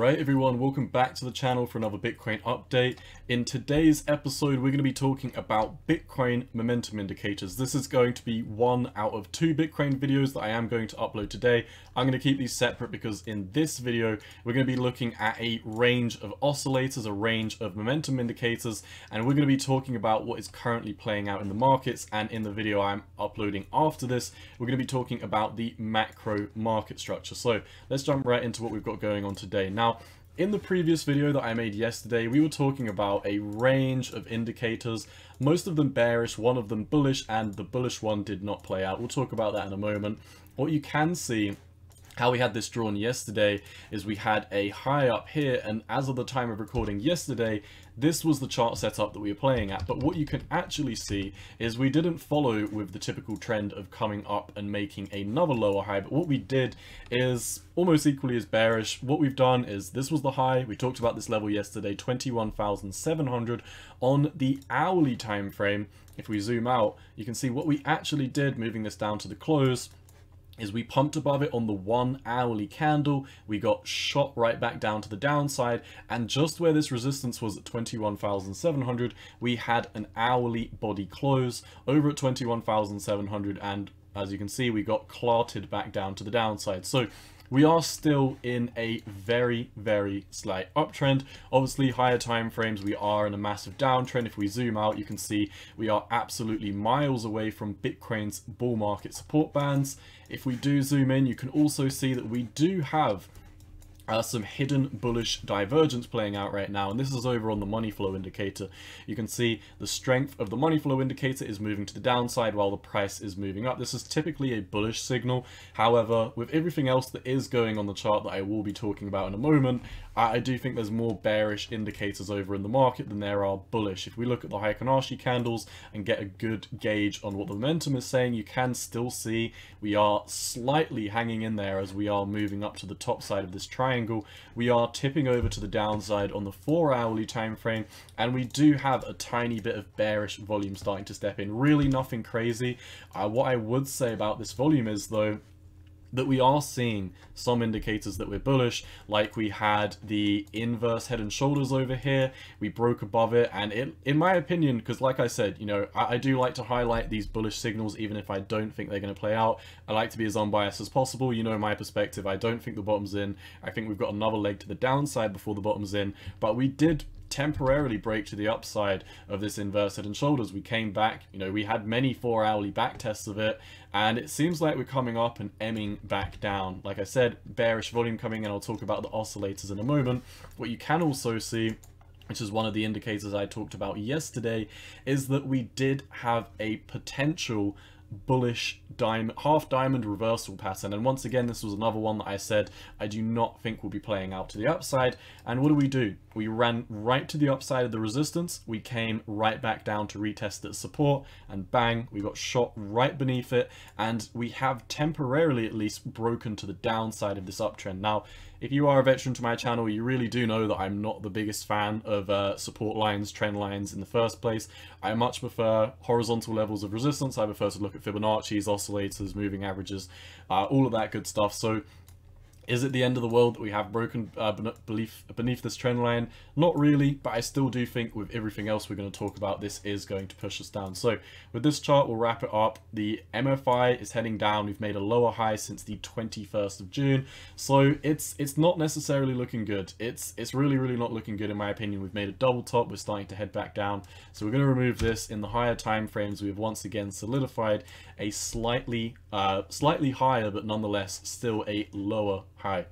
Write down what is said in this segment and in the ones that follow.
Alright everyone, welcome back to the channel for another Bitcoin update. In today's episode we're going to be talking about Bitcoin momentum indicators. This is going to be one out of two Bitcoin videos that I am going to upload today. I'm going to keep these separate because in this video we're going to be looking at a range of oscillators, a range of momentum indicators, and we're going to be talking about what is currently playing out in the markets and in the video I'm uploading after this we're going to be talking about the macro market structure. So let's jump right into what we've got going on today. Now, in the previous video that I made yesterday, we were talking about a range of indicators, most of them bearish, one of them bullish, and the bullish one did not play out. We'll talk about that in a moment. What you can see how we had this drawn yesterday is we had a high up here and as of the time of recording yesterday this was the chart setup that we were playing at. But what you can actually see is we didn't follow with the typical trend of coming up and making another lower high. But what we did is almost equally as bearish. What we've done is this was the high. We talked about this level yesterday 21,700 on the hourly time frame if we zoom out you can see what we actually did moving this down to the close is we pumped above it on the one hourly candle, we got shot right back down to the downside, and just where this resistance was at 21,700, we had an hourly body close over at 21,700, and as you can see, we got clarted back down to the downside. So we are still in a very, very slight uptrend. Obviously, higher time frames, we are in a massive downtrend. If we zoom out, you can see we are absolutely miles away from Bitcoin's bull market support bands. If we do zoom in, you can also see that we do have uh, some hidden bullish divergence playing out right now and this is over on the money flow indicator. You can see the strength of the money flow indicator is moving to the downside while the price is moving up. This is typically a bullish signal. However with everything else that is going on the chart that I will be talking about in a moment I do think there's more bearish indicators over in the market than there are bullish. If we look at the Heikin-Ashi candles and get a good gauge on what the momentum is saying, you can still see we are slightly hanging in there as we are moving up to the top side of this triangle. We are tipping over to the downside on the 4 hourly time frame and we do have a tiny bit of bearish volume starting to step in. Really nothing crazy. Uh, what I would say about this volume is though, that we are seeing some indicators that we're bullish, like we had the inverse head and shoulders over here, we broke above it, and it, in my opinion, because like I said, you know, I, I, do like to highlight these bullish signals even if I don't think they're going to play out. I like to be as unbiased as possible, you know my perspective, I don't think the bottom's in, I think we've got another leg to the downside before the bottom's in, but we did temporarily break to the upside of this inverse head and shoulders. We came back, you know, we had many four hourly back tests of it, and it seems like we're coming up and emming back down. Like I said, bearish volume coming in. I'll talk about the oscillators in a moment. What you can also see which is one of the indicators I talked about yesterday, is that we did have a potential bullish diamond, half diamond reversal pattern. And once again, this was another one that I said I do not think will be playing out to the upside. And what do we do? We ran right to the upside of the resistance. We came right back down to retest its support and bang, we got shot right beneath it. And we have temporarily at least broken to the downside of this uptrend. Now, if you are a veteran to my channel, you really do know that I'm not the biggest fan of uh, support lines, trend lines in the first place. I much prefer horizontal levels of resistance. I prefer to look at Fibonacci's, oscillators, moving averages, uh, all of that good stuff. So is it the end of the world that we have broken uh, belief beneath this trend line? Not really, but I still do think with everything else we're going to talk about, this is going to push us down. So with this chart, we'll wrap it up. The MFI is heading down. We've made a lower high since the 21st of June. So it's it's not necessarily looking good. It's it's really, really not looking good in my opinion. We've made a double top. We're starting to head back down. So we're going to remove this. In the higher time frames, we have once again solidified a slightly, uh, slightly higher, but nonetheless still a lower high.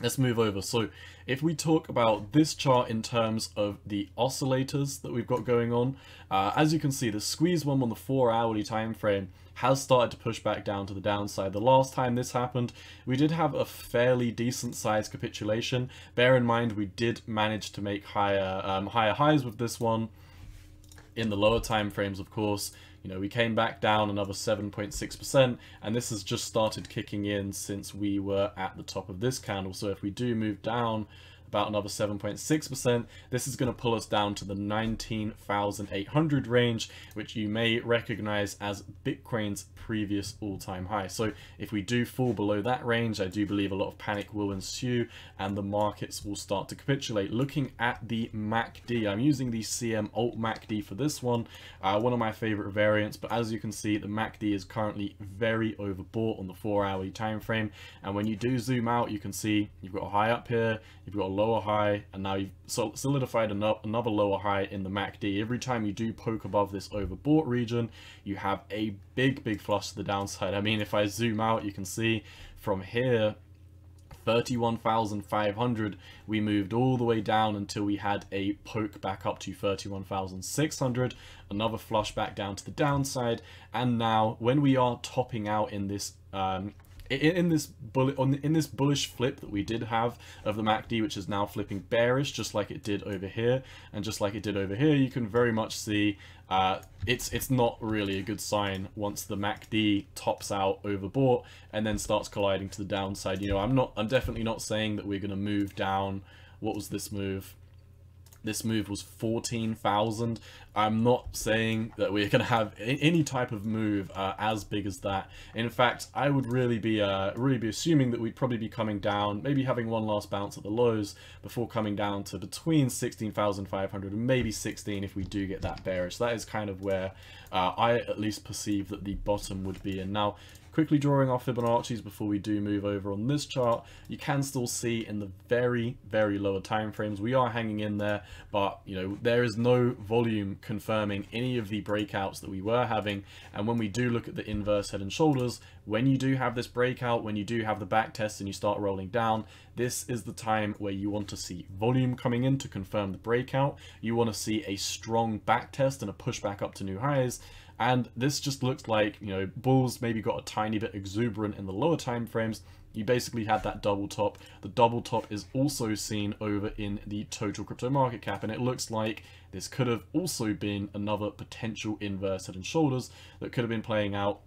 Let's move over. So if we talk about this chart in terms of the oscillators that we've got going on, uh, as you can see, the squeeze one on the four hourly time frame has started to push back down to the downside. The last time this happened, we did have a fairly decent sized capitulation. Bear in mind, we did manage to make higher, um, higher highs with this one in the lower time frames, of course. You know, we came back down another 7.6%, and this has just started kicking in since we were at the top of this candle. So if we do move down about another 7.6%. This is going to pull us down to the 19,800 range, which you may recognize as Bitcoin's previous all-time high. So if we do fall below that range, I do believe a lot of panic will ensue and the markets will start to capitulate. Looking at the MACD, I'm using the CM Alt MACD for this one, uh, one of my favorite variants, but as you can see, the MACD is currently very overbought on the four hourly time frame. And when you do zoom out, you can see you've got a high up here, you've got a lower high, and now you've solidified another lower high in the MACD. Every time you do poke above this overbought region, you have a big, big flush to the downside. I mean, if I zoom out, you can see from here, 31,500 we moved all the way down until we had a poke back up to 31,600 another flush back down to the downside and now when we are topping out in this um, in, this bullet on in this bullish flip that we did have of the MACD, which is now flipping bearish, just like it did over here, and just like it did over here, you can very much see uh, it's it's not really a good sign once the MACD tops out overbought and then starts colliding to the downside. You know, I'm not, I'm definitely not saying that we're going to move down. What was this move? This move was 14,000. I'm not saying that we're going to have any type of move uh, as big as that. In fact, I would really be uh, really be assuming that we'd probably be coming down, maybe having one last bounce at the lows before coming down to between 16,500 and maybe 16 if we do get that bearish. That is kind of where uh, I at least perceive that the bottom would be. And now Quickly drawing our Fibonacci's before we do move over on this chart, you can still see in the very, very lower time frames, we are hanging in there, but you know, there is no volume confirming any of the breakouts that we were having. And when we do look at the inverse head and shoulders, when you do have this breakout, when you do have the back test and you start rolling down, this is the time where you want to see volume coming in to confirm the breakout. You want to see a strong back test and a push back up to new highs. And this just looks like, you know, bulls maybe got a tiny bit exuberant in the lower time frames. You basically had that double top. The double top is also seen over in the total crypto market cap. And it looks like this could have also been another potential inverse head and shoulders that could have been playing out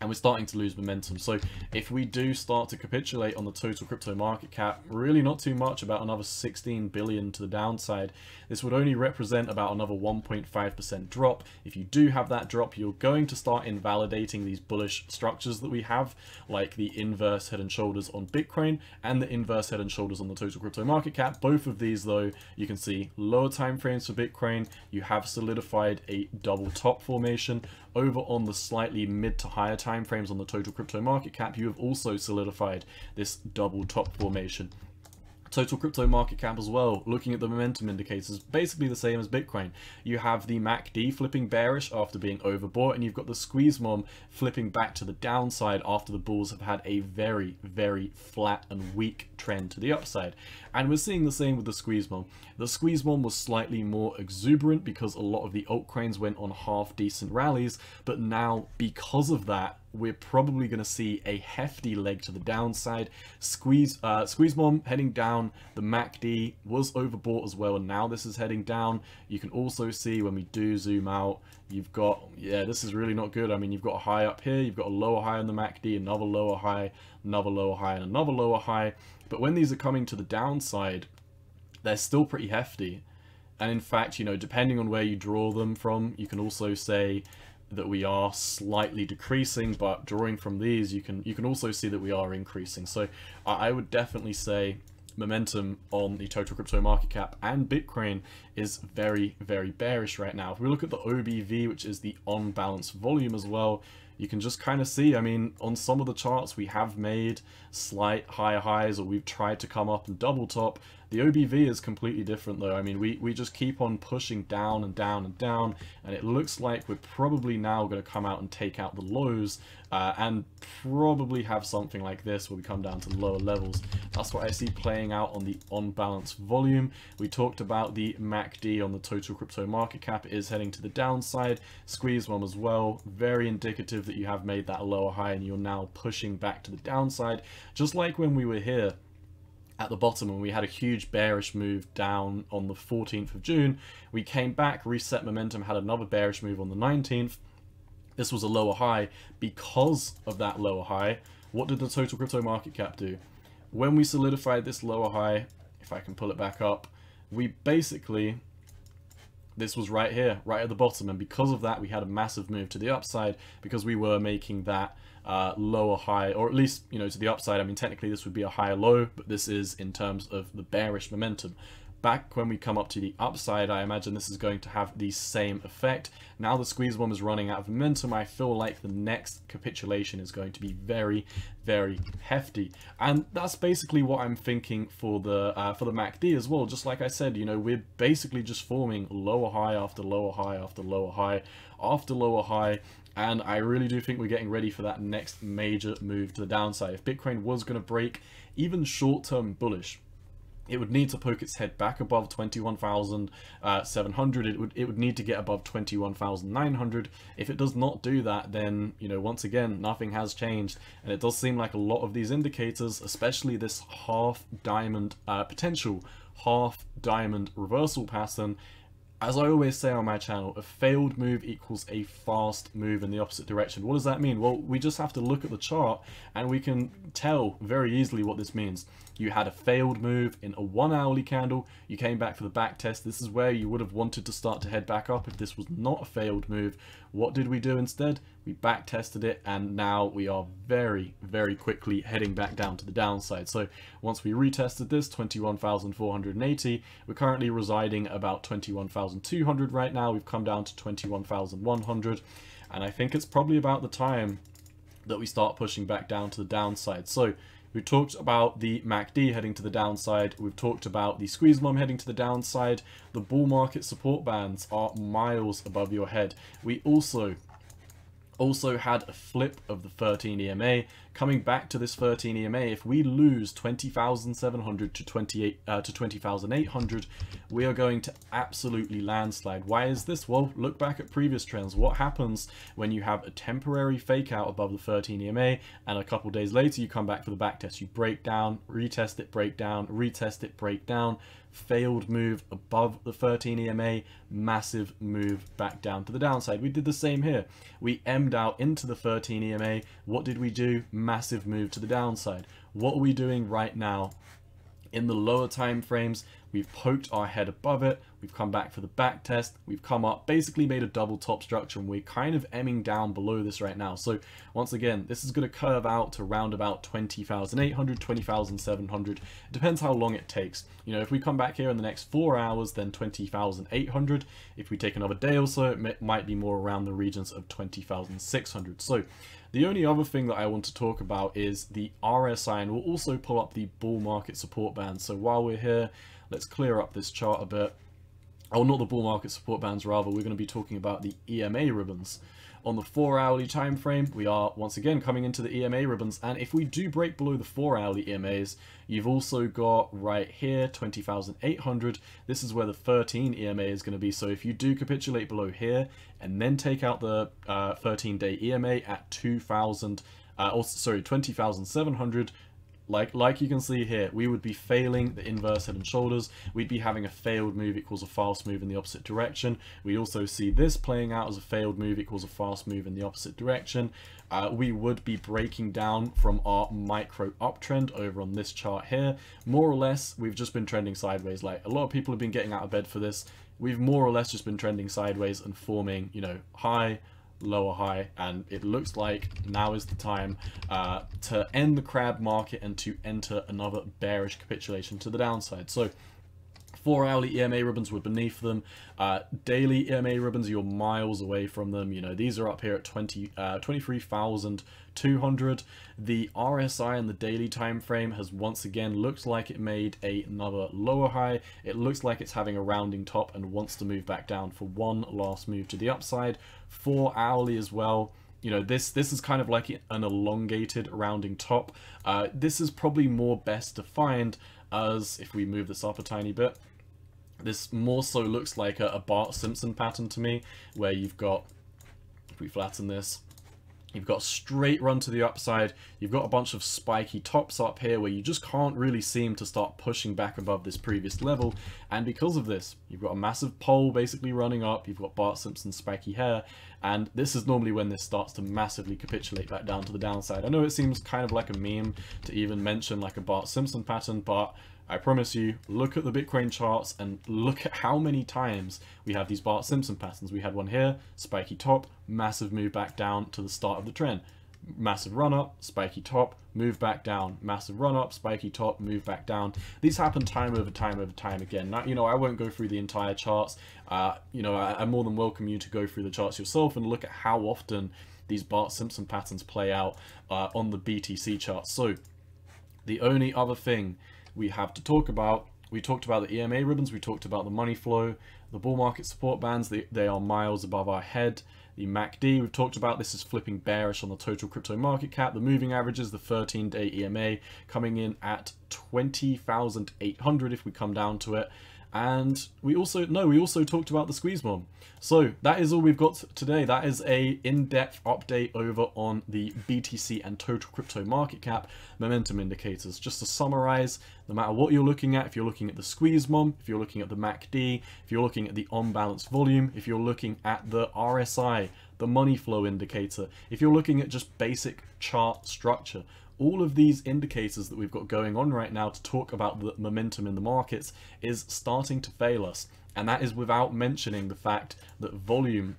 and we're starting to lose momentum. So if we do start to capitulate on the total crypto market cap, really not too much, about another 16 billion to the downside, this would only represent about another 1.5% drop. If you do have that drop, you're going to start invalidating these bullish structures that we have, like the inverse head and shoulders on Bitcoin and the inverse head and shoulders on the total crypto market cap. Both of these, though, you can see lower time frames for Bitcoin. You have solidified a double top formation over on the slightly mid to higher time frames on the total crypto market cap, you have also solidified this double top formation. Total crypto market cap as well, looking at the momentum indicators, basically the same as Bitcoin. You have the MACD flipping bearish after being overbought, and you've got the squeeze mom flipping back to the downside after the bulls have had a very, very flat and weak trend to the upside. And we're seeing the same with the squeeze mom. The squeeze mom was slightly more exuberant because a lot of the altcoins went on half decent rallies, but now because of that, we're probably going to see a hefty leg to the downside. Squeeze, uh, Squeeze Mom heading down. The MACD was overbought as well, and now this is heading down. You can also see when we do zoom out, you've got, yeah, this is really not good. I mean, you've got a high up here, you've got a lower high on the MACD, another lower high, another lower high, and another lower high. But when these are coming to the downside, they're still pretty hefty. And in fact, you know, depending on where you draw them from, you can also say that we are slightly decreasing, but drawing from these, you can you can also see that we are increasing. So I would definitely say momentum on the total crypto market cap and Bitcoin is very, very bearish right now. If we look at the OBV, which is the on balance volume as well, you can just kind of see, I mean, on some of the charts we have made slight higher highs or we've tried to come up and double top. The OBV is completely different though. I mean, we, we just keep on pushing down and down and down and it looks like we're probably now going to come out and take out the lows uh, and probably have something like this where we come down to lower levels. That's what I see playing out on the on-balance volume. We talked about the MACD on the total crypto market cap is heading to the downside. Squeeze one as well. Very indicative that you have made that lower high and you're now pushing back to the downside. Just like when we were here at the bottom and we had a huge bearish move down on the 14th of June. We came back, reset momentum, had another bearish move on the 19th. This was a lower high. Because of that lower high, what did the total crypto market cap do? When we solidified this lower high, if I can pull it back up, we basically, this was right here, right at the bottom, and because of that we had a massive move to the upside because we were making that uh, lower high, or at least, you know, to the upside. I mean, technically this would be a higher low, but this is in terms of the bearish momentum back when we come up to the upside, I imagine this is going to have the same effect. Now the squeeze mom is running out of momentum, I feel like the next capitulation is going to be very, very hefty. And that's basically what I'm thinking for the uh, for the MACD as well. Just like I said, you know, we're basically just forming lower high after lower high after lower high after lower high and I really do think we're getting ready for that next major move to the downside. If Bitcoin was going to break even short-term bullish, it would need to poke its head back above 21,700. It would it would need to get above 21,900. If it does not do that, then you know once again nothing has changed, and it does seem like a lot of these indicators, especially this half diamond uh, potential half diamond reversal pattern, as I always say on my channel, a failed move equals a fast move in the opposite direction. What does that mean? Well, we just have to look at the chart and we can tell very easily what this means. You had a failed move in a one hourly candle, you came back for the back test. This is where you would have wanted to start to head back up if this was not a failed move. What did we do instead? We back tested it and now we are very, very quickly heading back down to the downside. So once we retested this, 21,480, we're currently residing about 21,200 right now. We've come down to 21,100 and I think it's probably about the time that we start pushing back down to the downside. So we talked about the MACD heading to the downside. We've talked about the squeeze mom heading to the downside. The bull market support bands are miles above your head. We also also had a flip of the 13 EMA. Coming back to this 13 EMA, if we lose 20,700 to 28 uh, to 20,800, we are going to absolutely landslide. Why is this? Well, look back at previous trends. What happens when you have a temporary fake out above the 13 EMA and a couple days later you come back for the back test? You break down, retest it, break down, retest it, break down, failed move above the 13 EMA, massive move back down to the downside. We did the same here. We emmed out into the 13 EMA. What did we do? Massive move to the downside. What are we doing right now? In the lower time frames, we've poked our head above it, we've come back for the back test, we've come up, basically made a double top structure, and we're kind of emming down below this right now. So once again, this is going to curve out to round about 20,800, 20,700. It depends how long it takes. You know, if we come back here in the next four hours, then 20,800. If we take another day or so, it might be more around the regions of 20,600. So the only other thing that I want to talk about is the RSI, and we'll also pull up the bull market support band. So while we're here, let's clear up this chart a bit. Oh, not the bull market support bands, rather, we're going to be talking about the EMA ribbons. On the 4 hourly time frame, we are once again coming into the EMA ribbons, and if we do break below the 4 hourly EMAs, you've also got right here 20,800. This is where the 13 EMA is going to be, so if you do capitulate below here and then take out the 13 uh, day EMA at 2,000, uh, also, sorry, 20,700, like like you can see here, we would be failing the inverse head and shoulders. We'd be having a failed move equals a fast move in the opposite direction. We also see this playing out as a failed move equals a fast move in the opposite direction. Uh, we would be breaking down from our micro uptrend over on this chart here. More or less, we've just been trending sideways. Like a lot of people have been getting out of bed for this. We've more or less just been trending sideways and forming, you know, high, lower high and it looks like now is the time uh, to end the crab market and to enter another bearish capitulation to the downside. So four hourly EMA ribbons were beneath them. Uh, daily EMA ribbons, you're miles away from them. You know, these are up here at 20, uh, 23,200. The RSI in the daily time frame has once again looked like it made another lower high. It looks like it's having a rounding top and wants to move back down for one last move to the upside. Four hourly as well you know this this is kind of like an elongated rounding top uh, this is probably more best defined as if we move this up a tiny bit this more so looks like a, a Bart Simpson pattern to me, where you've got, if we flatten this, You've got straight run to the upside. You've got a bunch of spiky tops up here where you just can't really seem to start pushing back above this previous level. And because of this, you've got a massive pole basically running up. You've got Bart Simpson's spiky hair. And this is normally when this starts to massively capitulate back down to the downside. I know it seems kind of like a meme to even mention like a Bart Simpson pattern, but I promise you, look at the Bitcoin charts and look at how many times we have these Bart Simpson patterns. We had one here, spiky top, massive move back down to the start of the trend. Massive run up, spiky top, move back down, massive run up, spiky top, move back down. These happen time over time over time again. Now, you know, I won't go through the entire charts. Uh, you know, I, I more than welcome you to go through the charts yourself and look at how often these Bart Simpson patterns play out uh, on the BTC chart. So the only other thing we have to talk about, we talked about the EMA ribbons, we talked about the money flow, the bull market support bands, they, they are miles above our head. The MACD, we've talked about this is flipping bearish on the total crypto market cap. The moving averages, the 13-day EMA coming in at 20,800 if we come down to it. And we also, no, we also talked about the squeeze mom. So that is all we've got today. That is a in-depth update over on the BTC and total crypto market cap momentum indicators. Just to summarize, no matter what you're looking at, if you're looking at the squeeze Mom, if you're looking at the MACD, if you're looking at the on-balance volume, if you're looking at the RSI, the money flow indicator, if you're looking at just basic chart structure, all of these indicators that we've got going on right now to talk about the momentum in the markets is starting to fail us. And that is without mentioning the fact that volume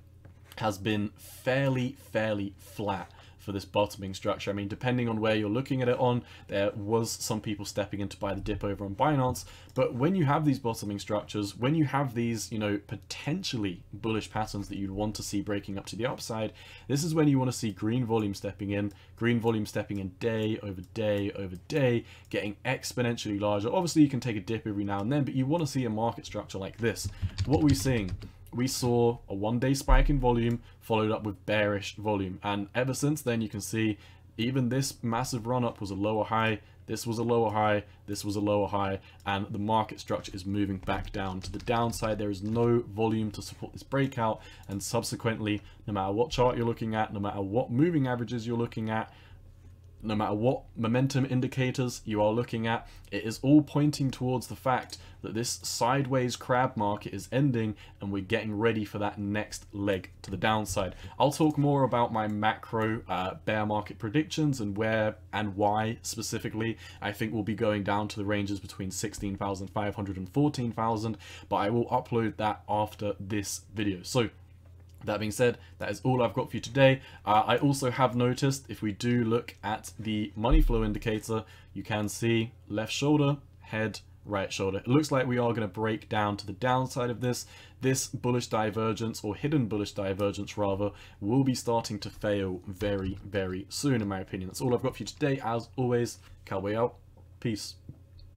has been fairly, fairly flat for this bottoming structure. I mean, depending on where you're looking at it on, there was some people stepping in to buy the dip over on Binance. But when you have these bottoming structures, when you have these, you know, potentially bullish patterns that you'd want to see breaking up to the upside, this is when you want to see green volume stepping in, green volume stepping in day over day over day, getting exponentially larger. Obviously, you can take a dip every now and then, but you want to see a market structure like this. What we're seeing we saw a one day spike in volume followed up with bearish volume. And ever since then, you can see even this massive run up was a lower high. This was a lower high. This was a lower high. And the market structure is moving back down to the downside. There is no volume to support this breakout. And subsequently, no matter what chart you're looking at, no matter what moving averages you're looking at, no matter what momentum indicators you are looking at, it is all pointing towards the fact that this sideways crab market is ending and we're getting ready for that next leg to the downside. I'll talk more about my macro uh, bear market predictions and where and why specifically I think we'll be going down to the ranges between 16,500 and 14,000, but I will upload that after this video. So that being said, that is all I've got for you today. Uh, I also have noticed if we do look at the money flow indicator, you can see left shoulder, head, right shoulder. It looks like we are going to break down to the downside of this. This bullish divergence, or hidden bullish divergence rather, will be starting to fail very, very soon in my opinion. That's all I've got for you today. As always, Cowboy out. Peace.